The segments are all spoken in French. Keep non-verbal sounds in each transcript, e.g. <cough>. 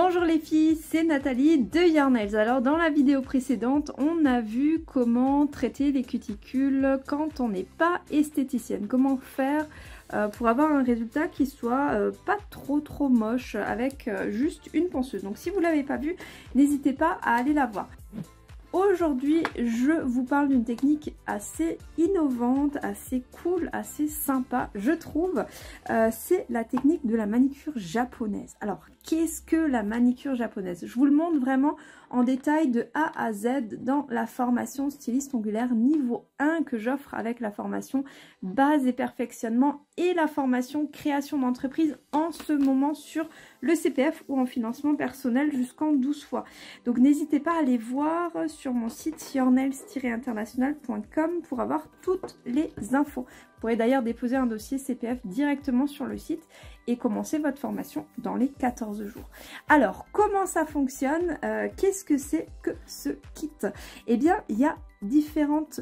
Bonjour les filles, c'est Nathalie de Yarnails. Alors dans la vidéo précédente, on a vu comment traiter les cuticules quand on n'est pas esthéticienne. Comment faire euh, pour avoir un résultat qui soit euh, pas trop trop moche avec euh, juste une ponceuse. Donc si vous l'avez pas vu, n'hésitez pas à aller la voir. Aujourd'hui, je vous parle d'une technique assez innovante, assez cool, assez sympa, je trouve. C'est la technique de la manicure japonaise. Alors, qu'est-ce que la manicure japonaise? Je vous le montre vraiment en détail de A à Z dans la formation styliste ongulaire niveau 1 que j'offre avec la formation base et perfectionnement et la formation création d'entreprise en ce moment sur le CPF ou en financement personnel jusqu'en 12 fois. Donc n'hésitez pas à aller voir sur mon site yournails-international.com pour avoir toutes les infos. Vous pourrez d'ailleurs déposer un dossier CPF directement sur le site et commencer votre formation dans les 14 jours. Alors, comment ça fonctionne? Euh, Qu'est-ce que c'est que ce kit? Eh bien, il y a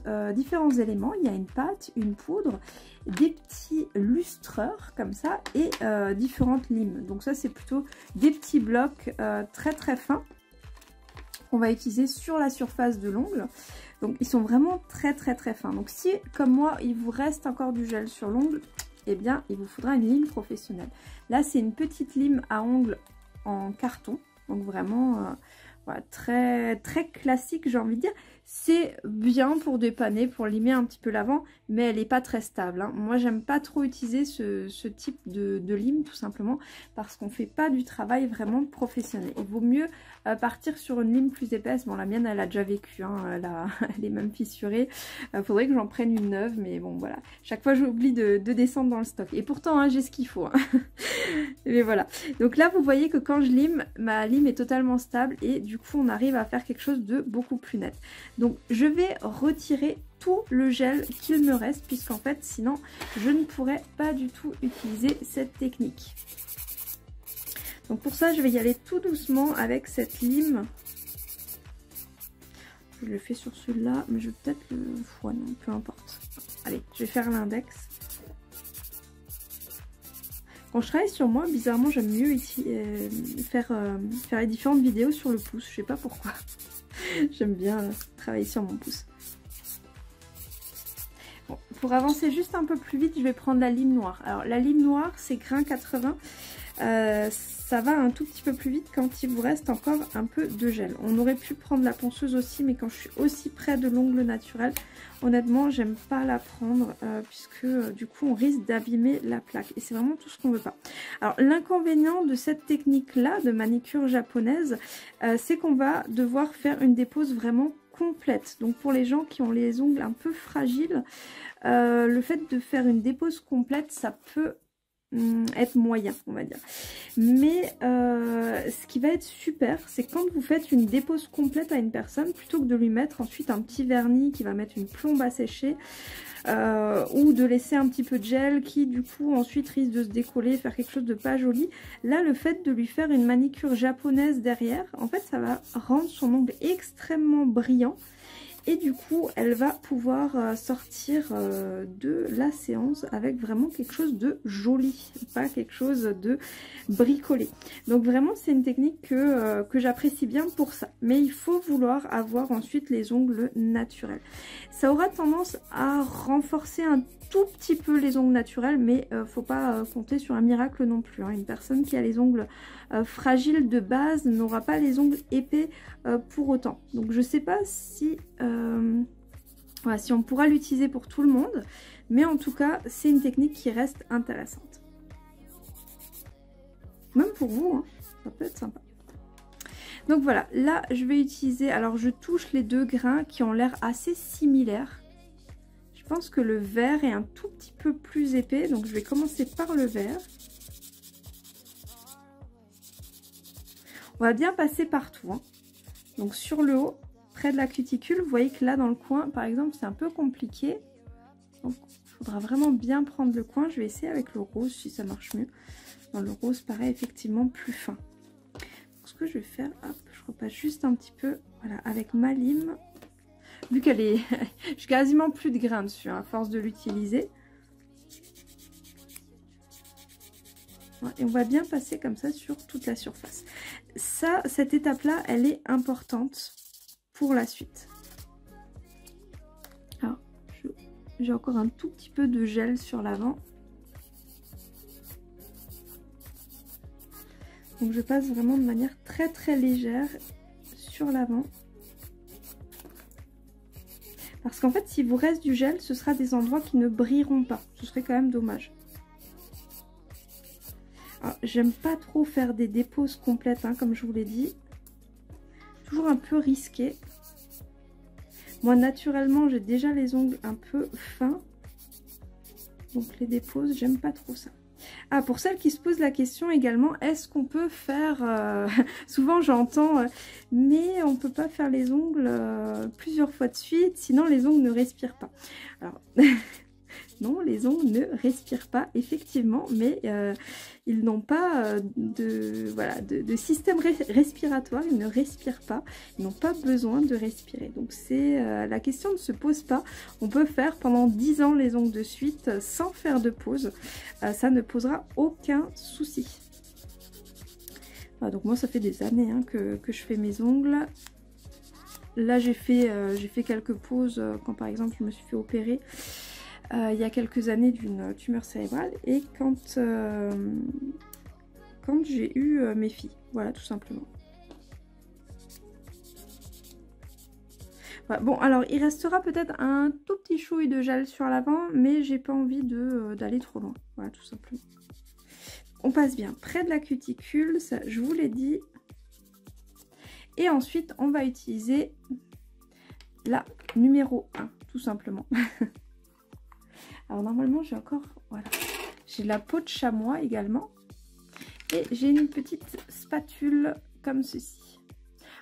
euh, différents éléments. Il y a une pâte, une poudre, des petits lustreurs comme ça et euh, différentes limes. Donc ça, c'est plutôt des petits blocs très très fins qu'on va utiliser sur la surface de l'ongle. Donc ils sont vraiment très très très fins. Donc si comme moi il vous reste encore du gel sur l'ongle, eh bien il vous faudra une lime professionnelle. Là c'est une petite lime à ongles en carton. Donc vraiment euh, très très classique j'ai envie de dire. C'est bien pour dépanner, pour limer un petit peu l'avant, mais elle n'est pas très stable. Hein. Moi, j'aime pas trop utiliser ce, type de, lime, tout simplement, parce qu'on fait pas du travail vraiment professionnel. Il vaut mieux euh, partir sur une lime plus épaisse. Bon, la mienne, elle a déjà vécu, hein. elle, <laughs> est même fissurée. Il euh, faudrait que j'en prenne une neuve, mais bon, voilà. Chaque fois, j'oublie de, descendre dans le stock. Et pourtant, hein, j'ai ce qu'il faut. <laughs> mais voilà. Donc là, vous voyez que quand je lime, ma lime est totalement stable et du coup, on arrive à faire quelque chose de beaucoup plus net. Donc je vais retirer tout le gel qu'il me reste puisqu'en fait sinon je ne pourrais pas du tout utiliser cette technique. Donc pour ça je vais y aller tout doucement avec cette lime. Je le fais sur celui-là mais je vais peut-être le... Ouais non, peu importe. Allez, je vais faire l'index. Quand je travaille sur moi, bizarrement j'aime mieux euh, faire, euh, faire les différentes vidéos sur le pouce, je sais pas pourquoi. J'aime bien travailler sur mon pouce. pour avancer juste un peu plus vite, je vais prendre la lime noire. Alors la lime noire, c'est grain 80. Euh, ça va un tout petit peu plus vite quand il vous reste encore un peu de gel. On aurait pu prendre la ponceuse aussi, mais quand je suis aussi près de l'ongle naturel, honnêtement, j'aime pas la prendre euh, puisque euh, du coup, on risque d'abîmer la plaque. Et c'est vraiment tout ce qu'on veut pas. Alors, l'inconvénient de cette technique-là, de manicure japonaise, c'est qu'on va devoir faire une dépose vraiment complète. Donc pour les gens qui ont les ongles un peu fragiles, le fait de faire une dépose complète, ça peut être moyen, on va dire. Mais euh, ce qui va être super, c'est quand vous faites une dépose complète à une personne, plutôt que de lui mettre ensuite un petit vernis qui va mettre une plombe à sécher, euh, ou de laisser un petit peu de gel qui du coup ensuite risque de se décoller, faire quelque chose de pas joli. Là, le fait de lui faire une manicure japonaise derrière, en fait, ça va rendre son ongle extrêmement brillant. Et du coup, elle va pouvoir euh, sortir euh, de la séance avec vraiment quelque chose de joli, pas quelque chose de bricolé. Donc vraiment, c'est une technique que, euh, que j'apprécie bien pour ça. Mais il faut vouloir avoir ensuite les ongles naturels. Ça aura tendance à renforcer un tout petit peu les ongles naturels, mais ne faut pas compter sur un miracle non plus. Hein. Une personne qui a les ongles fragiles de base n'aura pas les ongles épais pour autant. Donc je sais pas si euh, si on pourra l'utiliser pour tout le monde. Mais en tout cas, c'est une technique qui reste intéressante. Même pour vous, hein, ça peut être sympa. Donc voilà, là je vais utiliser, alors je touche les deux grains qui ont l'air assez similaires. Je pense que le vert est un tout petit peu plus épais, donc je vais commencer par le vert. On va bien passer partout. Hein. Donc sur le haut, de la cuticule. Vous voyez que là, dans le coin, par exemple, c'est un peu compliqué. Donc, il faudra vraiment bien prendre le coin. Je vais essayer avec le rose, si ça marche mieux. Le rose, paraît effectivement plus fin. ce que je vais faire, hop, je repasse juste un petit peu, voilà, avec ma lime. Vu qu'elle est... <laughs> J'ai quasiment plus de grains dessus, à force de l'utiliser. Et on va bien passer comme ça sur toute la surface. ça, cette étape-là, elle est importante pour la suite. Alors, j'ai encore un tout petit peu de gel sur l'avant. Donc je passe vraiment de manière très très légère sur l'avant. Parce qu'en fait, s'il vous reste du gel, ce sera des endroits qui ne brilleront pas. Ce serait quand même dommage. J'aime pas trop faire des déposes complètes, hein, comme je vous l'ai dit. Toujours un peu risqué. Moi, naturellement, j'ai déjà les ongles un peu fins. Donc les déposes, j'aime pas trop ça. Ah, pour celles qui se posent la question également, est-ce qu'on peut faire... Euh, <laughs> souvent j'entends, euh, mais on peut pas faire les ongles euh, plusieurs fois de suite, sinon les ongles ne respirent pas. <laughs> non, les ongles ne respirent pas, effectivement, mais ils n'ont pas euh, de, système respiratoire, ils ne respirent pas, ils n'ont pas besoin de respirer. Donc c'est euh, la question ne se pose pas. On peut faire pendant 10 ans les ongles de suite sans faire de pause. Euh, ça ne posera aucun souci. donc moi ça fait des années hein, que, je fais mes ongles. Là j'ai fait, fait quelques pauses quand par exemple je me suis fait opérer. Euh, il y a quelques années d'une tumeur cérébrale et quand, euh, j'ai eu euh, mes filles. Voilà, tout simplement. Bon, alors il restera peut-être un tout petit chouille de gel sur l'avant, mais j'ai pas envie d'aller trop loin. Voilà, tout simplement. On passe bien près de la cuticule, ça je vous l'ai dit. Et ensuite, on va utiliser la numéro 1, tout simplement. <laughs> Alors normalement j'ai encore, voilà, j'ai la peau de chamois également. Et j'ai une petite spatule comme ceci.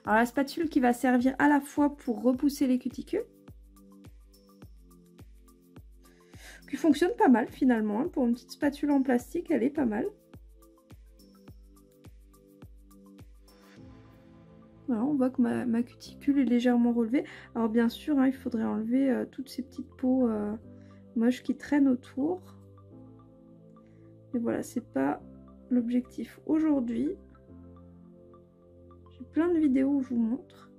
Alors la spatule qui va servir à la fois pour repousser les cuticules. Qui fonctionne pas mal finalement. Hein. Pour une petite spatule en plastique, elle est pas mal. Voilà, on voit que ma, cuticule est légèrement relevée. Alors bien sûr, hein, il faudrait enlever euh, toutes ces petites peaux... Euh, moche qui traîne autour. Mais voilà, c'est pas l'objectif aujourd'hui. J'ai plein de vidéos où je vous montre.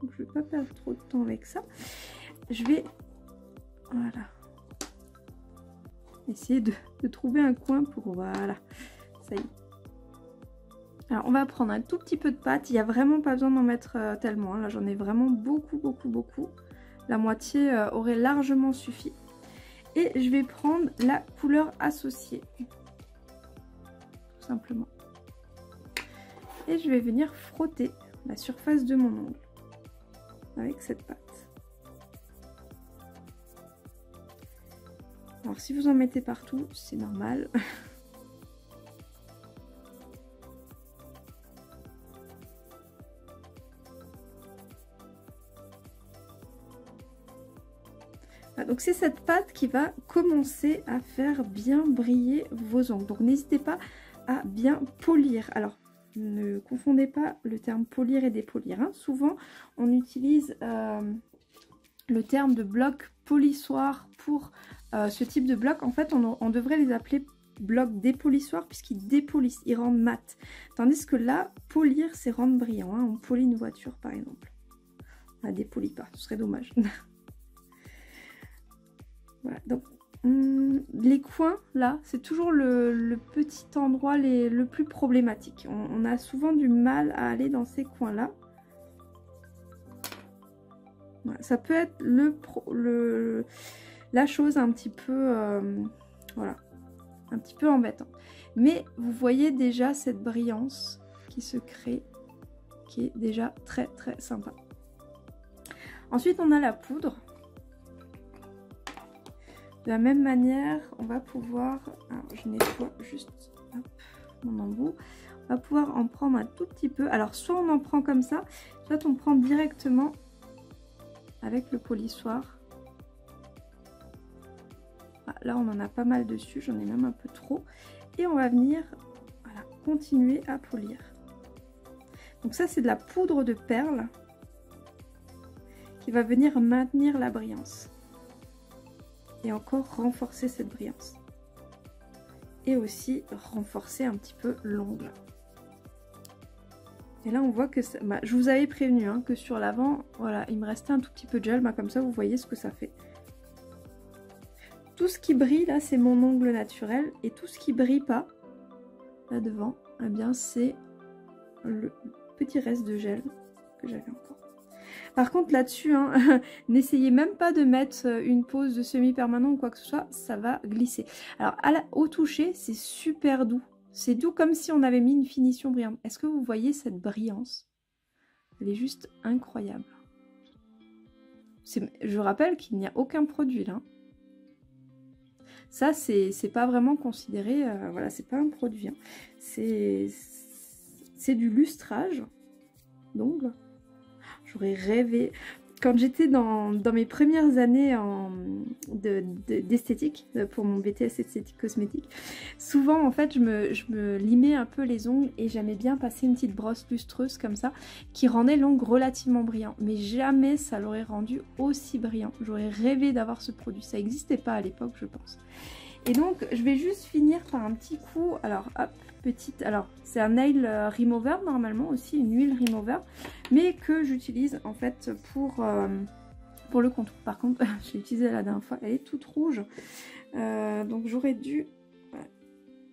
Donc je vais pas perdre trop de temps avec ça. Je vais voilà essayer de, trouver un coin pour voilà ça y est. Alors on va prendre un tout petit peu de pâte. Il n'y a vraiment pas besoin d'en mettre euh, tellement. Hein. Là j'en ai vraiment beaucoup beaucoup beaucoup. La moitié euh, aurait largement suffi. Et je vais prendre la couleur associée. Tout simplement. Et je vais venir frotter la surface de mon ongle avec cette pâte. Alors si vous en mettez partout, c'est normal. <laughs> donc c'est cette pâte qui va commencer à faire bien briller vos ongles. Donc n'hésitez pas à bien polir. Alors ne confondez pas le terme polir et dépolir. Hein. Souvent on utilise euh, le terme de bloc polissoir pour euh, ce type de bloc. En fait on, devrait les appeler blocs dépolissoirs puisqu'ils dépolissent, ils rendent mat. Tandis que là, polir c'est rendre brillant. Hein. On polit une voiture par exemple. On la dépolit pas, ce serait dommage. <laughs> Hum, les coins, là, c'est toujours le, petit endroit le plus problématique. On, a souvent du mal à aller dans ces coins-là. ça peut être le, le, la chose un petit peu, euh, voilà, un petit peu embêtant. Mais vous voyez déjà cette brillance qui se crée, qui est déjà très très sympa. Ensuite, on a la poudre. De la même manière, on va pouvoir, je nettoie juste mon embout, on va pouvoir en prendre un tout petit peu. Alors soit on en prend comme ça, soit on prend directement avec le polissoir. Ah, là on en a pas mal dessus, j'en ai même un peu trop. Et on va venir continuer à polir. Donc ça c'est de la poudre de perles qui va venir maintenir la brillance et encore renforcer cette brillance. Et aussi renforcer un petit peu l'ongle. Et là, on voit que... Bah, je vous avais prévenu hein, que sur l'avant, voilà, il me restait un tout petit peu de gel. Bah, comme ça, vous voyez ce que ça fait. Tout ce qui brille, là, c'est mon ongle naturel. Et tout ce qui brille pas, là devant, eh bien, c'est le petit reste de gel que j'avais encore. Par contre, là-dessus, hein, <laughs> n'essayez même pas de mettre une pose de semi-permanent ou quoi que ce soit, ça va glisser. Alors, au toucher, c'est super doux. C'est doux comme si on avait mis une finition brillante. Est-ce que vous voyez cette brillance? Elle est juste incroyable. Je rappelle qu'il n'y a aucun produit là. Ça, c'est pas vraiment considéré... Euh, voilà, c'est pas un produit. Hein. C'est du lustrage d'ongles. J'aurais rêvé quand j'étais dans, mes premières années d'esthétique, pour mon BTS esthétique cosmétique, souvent en fait je me, je me limais un peu les ongles et j'aimais bien passer une petite brosse lustreuse comme ça qui rendait l'ongle relativement brillant. Mais jamais ça l'aurait rendu aussi brillant. J'aurais rêvé d'avoir ce produit. Ça n'existait pas à l'époque je pense. Et donc je vais juste finir par un petit coup, alors hop, petite, alors c'est un nail euh, remover normalement aussi, une huile remover, mais que j'utilise en fait pour, euh, pour le contour. Par contre, <laughs> j'ai utilisé la dernière fois, elle est toute rouge, euh, donc j'aurais dû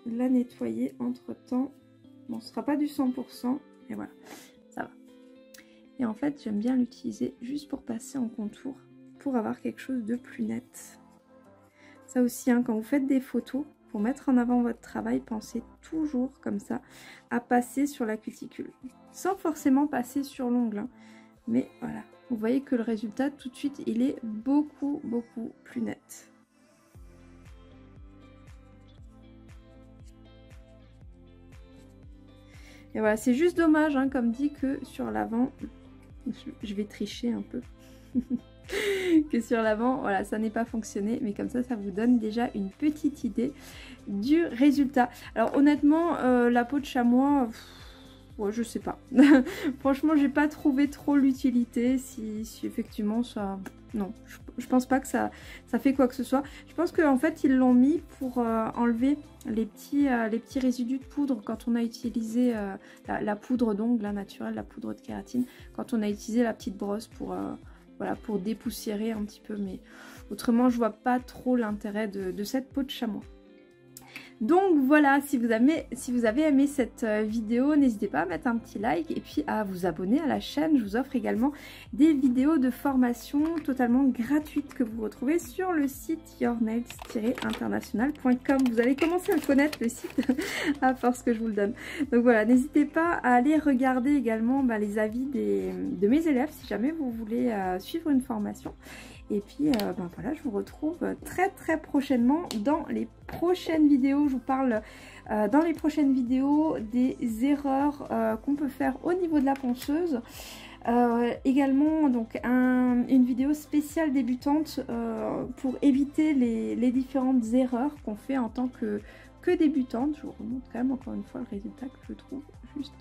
la nettoyer entre temps. Bon, ce sera pas du 100%, et voilà, ça va. Et en fait, j'aime bien l'utiliser juste pour passer en contour, pour avoir quelque chose de plus net. Ça aussi, hein, quand vous faites des photos, pour mettre en avant votre travail, pensez toujours comme ça à passer sur la cuticule. Sans forcément passer sur l'ongle. Hein. Mais voilà, vous voyez que le résultat tout de suite, il est beaucoup, beaucoup plus net. Et voilà, c'est juste dommage, hein, comme dit, que sur l'avant, je vais tricher un peu. <laughs> <laughs> que sur l'avant, voilà, ça n'est pas fonctionné, mais comme ça, ça vous donne déjà une petite idée du résultat. Alors honnêtement, euh, la peau de chamois, je sais pas. <laughs> Franchement, j'ai pas trouvé trop l'utilité, si, effectivement ça... Non, je, pense pas que ça, fait quoi que ce soit. Je pense qu'en fait, ils l'ont mis pour euh, enlever les petits, euh, les petits résidus de poudre quand on a utilisé la, la, poudre d'ongle naturelle, la poudre de kératine, quand on a utilisé la petite brosse pour voilà, pour dépoussiérer un petit peu. Mais autrement, je vois pas trop l'intérêt de, cette peau de chamois. Donc voilà, si vous, avez, aimé cette euh, vidéo, n'hésitez pas à mettre un petit like et puis à vous abonner à la chaîne. Je vous offre également des vidéos de formation totalement gratuites que vous retrouvez sur le site yournails-international.com. Vous allez commencer à connaître le site <laughs> à force que je vous le donne. Donc voilà, n'hésitez pas à aller regarder également bah, les avis de mes élèves si jamais vous voulez euh, suivre une formation. Et puis, euh, ben voilà, je vous retrouve très très prochainement dans les prochaines vidéos. Je vous parle euh, dans les prochaines vidéos des erreurs euh, qu'on peut faire au niveau de la ponceuse. également donc une vidéo spéciale débutante pour éviter les, différentes erreurs qu'on fait en tant que, que débutante. Je vous remonte quand même encore une fois le résultat que je trouve juste.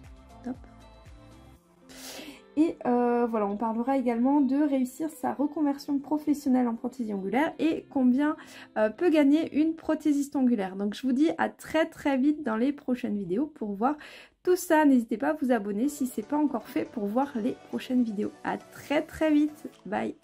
Et euh, voilà, on parlera également de réussir sa reconversion professionnelle en prothésie angulaire et combien euh, peut gagner une prothésiste angulaire. Donc je vous dis à très très vite dans les prochaines vidéos pour voir tout ça. N'hésitez pas à vous abonner si ce n'est pas encore fait pour voir les prochaines vidéos. À très très vite. Bye